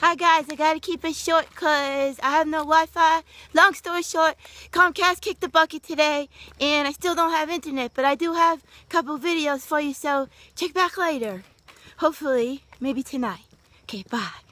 Hi guys, I gotta keep it short because I have no Wi-Fi. Long story short, Comcast kicked the bucket today and I still don't have internet, but I do have a couple videos for you, so check back later. Hopefully, maybe tonight. Okay, bye.